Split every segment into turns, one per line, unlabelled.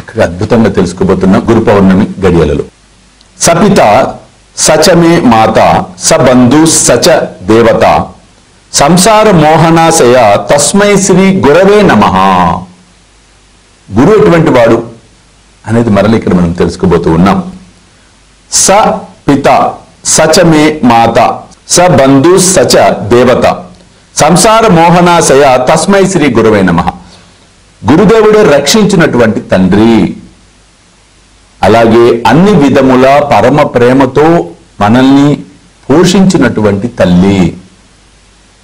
చక్కగా అద్భుతంగా తెలుసుకోబోతున్నాం గురు పౌర్ణమి గడియలలో. సపిత సచమే మాత సబంధు సచ దేవత సంసార మోహనాశయ తస్మై శ్రీ గురవే నమ. గురు ఎటువంటి వాడు అనేది మరలి ఇక్కడ మనం తెలుసుకోబోతూ ఉన్నాం. స పిత సచమే మాత స బంధు సచ దేవత సంసార మోహనాశయ తస్మై శ్రీ గురవే నమ. గురుదేవుడే రక్షించినటువంటి తండ్రి. అలాగే అన్ని విధముల పరమ ప్రేమతో మనల్ని పోషించినటువంటి తల్లి.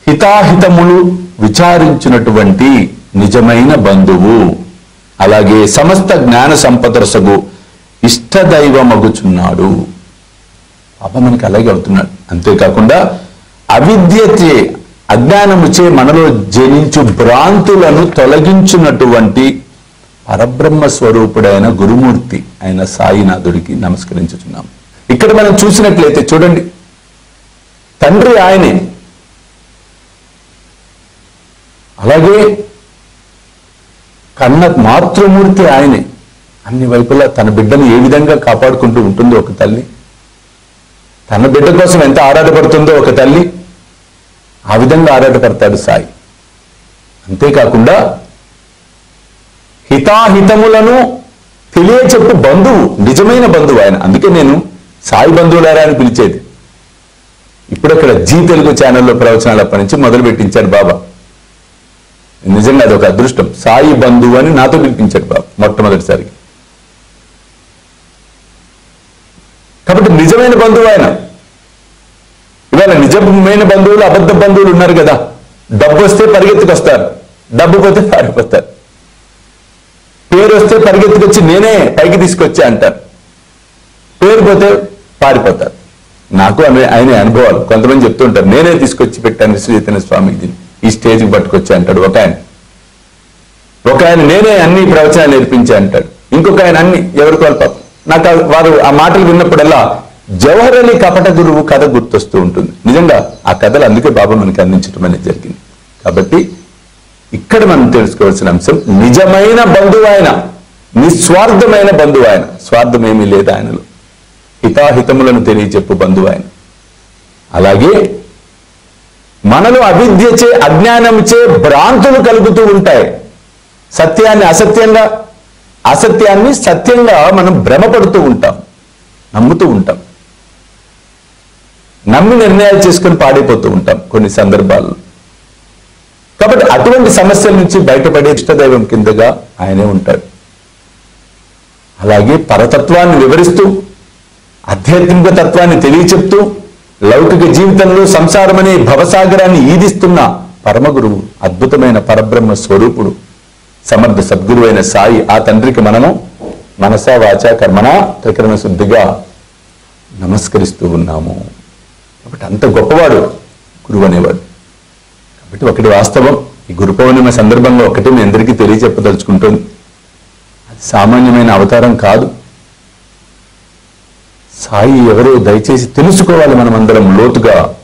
హితాహితములు విచారించినటువంటి నిజమైన బంధువు. అలాగే సమస్త జ్ఞాన సంపదరసగు ఇష్టదైవమగుచున్నాడు. పాప మనకి అలాగే అవుతున్నాడు. అంతేకాకుండా అవిద్యచే అజ్ఞానముచే మనలో జనించు భ్రాంతులను తొలగించినటువంటి పరబ్రహ్మ స్వరూపుడైన గురుమూర్తి అయిన సాయినాథుడికి నమస్కరించుచున్నాం. ఇక్కడ మనం చూసినట్లయితే చూడండి. తండ్రి ఆయనే. అలాగే కన్న మాతృమూర్తి ఆయనే. అన్ని వైపులా తన బిడ్డను ఏ విధంగా కాపాడుకుంటూ ఉంటుందో ఒక తల్లి. తన బిడ్డ కోసం ఎంత ఆరాటపడుతుందో ఒక తల్లి. ఆ విధంగా ఆరాటపడతాడు సాయి. అంతేకాకుండా హితాహితములను తెలియచెప్పు బంధువు నిజమైన బంధువు ఆయన. అందుకే నేను సాయి బంధువులారా అని పిలిచేది. ఇప్పుడక్కడ జీ తెలుగు ఛానల్లో ప్రవచనాలు అప్పటి నుంచి మొదలు పెట్టించాడు బాబా. నిజంగా అది ఒక అదృష్టం. సాయి బంధువు అని నాతో పిలిపించాడు బాబా మొట్టమొదటిసారికి కాబట్టి నిజమైన బంధువు ఆయన. ఇవాళ నిజమైన బంధువులు అబద్ధ బంధువులు ఉన్నారు కదా. డబ్బు వస్తే పరిగెత్తుకొస్తారు. డబ్బు పోతే పారిపోతారు. పేరు వస్తే పరిగెత్తుకొచ్చి నేనే పైకి తీసుకొచ్చా అంటారు. పేరు పోతే పారిపోతారు. నాకు ఆయన అనుభవాలు. కొంతమంది చెప్తుంటారు నేనే తీసుకొచ్చి పెట్టాను శ్రీ స్వామికి. ఈ స్టేజ్కి పట్టుకొచ్చి అంటాడు ఒక ఆయన. ఒక ఆయన నేనే అన్ని ప్రవచనాలు నేర్పించా అంటాడు. ఇంకొక ఆయన అన్ని ఎవరికి వాళ్ళ పాపం. నాకు వారు ఆ మాటలు విన్నప్పుడల్లా జవహర్ అలీ కపట గురువు కథ గుర్తొస్తూ ఉంటుంది. నిజంగా ఆ కథలు అందుకే బాబా మనకి అందించడం అనేది జరిగింది. కాబట్టి ఇక్కడ మనం తెలుసుకోవాల్సిన అంశం నిజమైన బంధువు ఆయన నిస్వార్థమైన బంధువు ఆయన. స్వార్థం ఏమీ లేదు ఆయనలో. హితాహితములను తెలియచెప్పు బంధువు ఆయన. అలాగే మనలో అవిద్యచే అజ్ఞానంచే భ్రాంతులు కలుగుతూ ఉంటాయి. సత్యాన్ని అసత్యంగా అసత్యాన్ని సత్యంగా మనం భ్రమపడుతూ ఉంటాం నమ్ముతూ ఉంటాం. నమ్మి నిర్ణయాలు చేసుకొని పాడైపోతూ ఉంటాం కొన్ని సందర్భాల్లో. కాబట్టి అటువంటి సమస్యల నుంచి బయటపడే ఇష్టదైవం కిందగా ఆయనే ఉంటాడు. అలాగే పరతత్వాన్ని వివరిస్తూ ఆధ్యాత్మిక తత్వాన్ని తెలియచెప్తూ లౌకిక జీవితంలో సంసారం అనే భవసాగరాన్ని ఈదిస్తున్న పరమగురువు అద్భుతమైన పరబ్రహ్మ స్వరూపుడు సమర్థ సద్గురువైన సాయి ఆ తండ్రికి మనము మనసా వాచా కర్మణ త్రికరణ శుద్ధిగా నమస్కరిస్తూ ఉన్నాము. కాబట్టి అంత గొప్పవాడు గురువు అనేవాడు. కాబట్టి ఒకటి వాస్తవం ఈ గురు పౌర్ణిమ సందర్భంగా ఒకటి మీ అందరికీ తెలియచెప్పదలుచుకుంటుంది అది సామాన్యమైన అవతారం కాదు. సాయి ఎవరో దయచేసి తెలుసుకోవాలి మనం అందరం లోతుగా.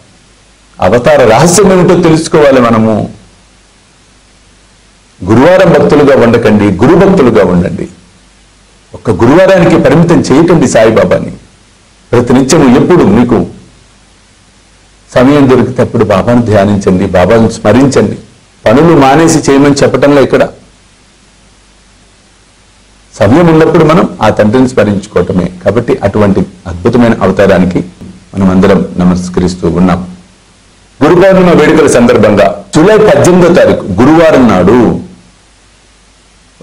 అవతార రహస్యం ఏమిటో తెలుసుకోవాలి మనము. గురువారం భక్తులుగా ఉండకండి గురు భక్తులుగా ఉండండి. ఒక్క గురువారానికి పరిమితం చేయకండి సాయిబాబాని. ప్రతినిత్యము ఎప్పుడు మీకు సమయం దొరికినప్పుడు బాబాను ధ్యానించండి బాబాను స్మరించండి. పనులు మానేసి చేయమని చెప్పటంలో ఇక్కడ సమయం ఉన్నప్పుడు మనం ఆ తండ్రిని స్మరించుకోవటమే. కాబట్టి అటువంటి అద్భుతమైన అవతారానికి మనం అందరం నమస్కరిస్తూ ఉన్నాం. గురు పౌర్ణిమ వేడుకల సందర్భంగా జూలై పద్దెనిమిదో తారీఖు గురువారం నాడు.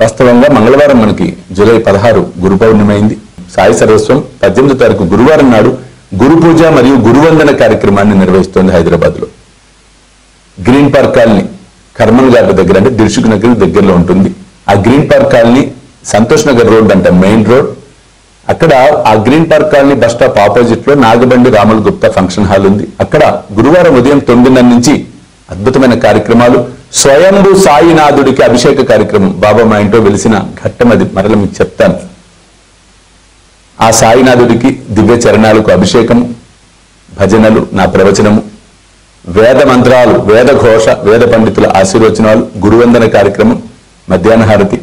వాస్తవంగా మంగళవారం మనకి జూలై పదహారు గురు అయింది. సాయి సర్వస్వం పద్దెనిమిదో తారీఖు గురువారం నాడు గురు పూజ మరియు గురువందన కార్యక్రమాన్ని నిర్వహిస్తోంది హైదరాబాద్లో గ్రీన్ పార్క్ కాలనీ కర్మన్ గారి దగ్గర అంటే దిర్శుక్ నగర్ దగ్గరలో ఉంటుంది. ఆ green park colony Santosh Nagar road అంట మెయిన్ రోడ్. అక్కడ ఆ green park colony bus stop ఆపోజిట్లో నాగబండి రాముల గుప్తా ఫంక్షన్ హాల్ ఉంది. అక్కడ గురువారం ఉదయం తొమ్మిదిన్నర నుంచి అద్భుతమైన కార్యక్రమాలు. స్వయంభూ సాయినాథుడికి అభిషేక కార్యక్రమం. బాబా మా ఇంట్లో వెలిసిన ఘట్టం అది. మరల మీకు చెప్తాను. ఆ సాయినాథుడికి దివ్య చరణాలకు అభిషేకము భజనలు నా ప్రవచనము వేద మంత్రాలు వేద ఘోష వేద పండితుల ఆశీర్వచనాలు గురువందన కార్యక్రమం మధ్యాహ్న హారతి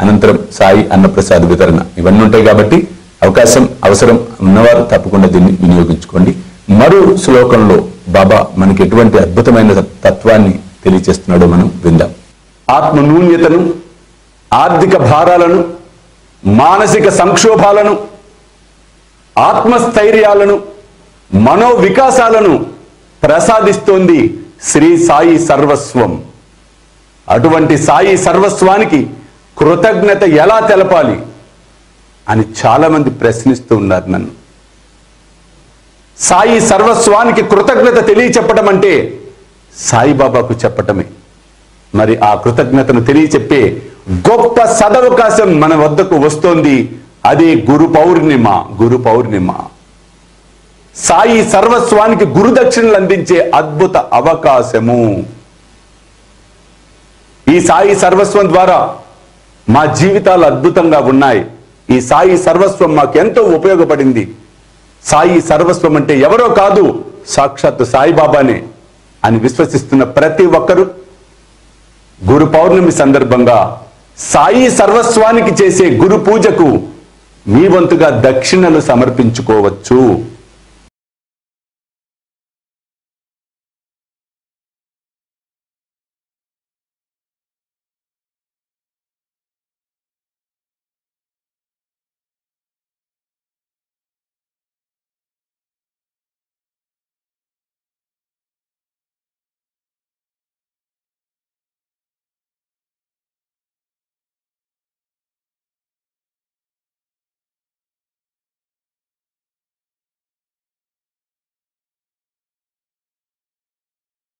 అనంతరం సాయి అన్నప్రసాద్ వితరణ. ఇవన్నీ ఉంటాయి కాబట్టి అవకాశం అవసరం ఉన్నవారు తప్పకుండా దీన్ని వినియోగించుకోండి. మరో శ్లోకంలో బాబా మనకి ఎటువంటి అద్భుతమైన తత్వాన్ని తెలియచేస్తున్నాడో మనం విందాం. ఆత్మ నూన్యతను ఆర్థిక భారాలను మానసిక సంక్షోభాలను ఆత్మస్థైర్యాలను మనో వికాసాలను ప్రసాదిస్తోంది శ్రీ సాయి సర్వస్వం. అటువంటి సాయి సర్వస్వానికి కృతజ్ఞత ఎలా తెలపాలి అని చాలా మంది ప్రశ్నిస్తూ ఉన్నారు నన్ను. సాయి సర్వస్వానికి కృతజ్ఞత తెలియచెప్పడం అంటే సాయిబాబాకు చెప్పటమే. మరి ఆ కృతజ్ఞతను తెలియచెప్పే గొప్ప సదవకాశం మన వద్దకు వస్తోంది అది గురు పౌర్ణిమ గురు పౌర్ణిమ. సాయి సర్వస్వానికి గురుదక్షిణలు అందించే అద్భుత అవకాశము. ఈ సాయి సర్వస్వం ద్వారా మా జీవితాలు అద్భుతంగా ఉన్నాయి. ఈ సాయి సర్వస్వం మాకు ఎంతో ఉపయోగపడింది. సాయి సర్వస్వం అంటే ఎవరో కాదు సాక్షాత్తు సాయిబాబానే అని విశ్వసిస్తున్న ప్రతి ఒక్కరూ గురు పౌర్ణమి సందర్భంగా సాయి సర్వస్వానికి చేసే గురు పూజకు మీ వంతుగా దక్షిణలు సమర్పించుకోవచ్చు.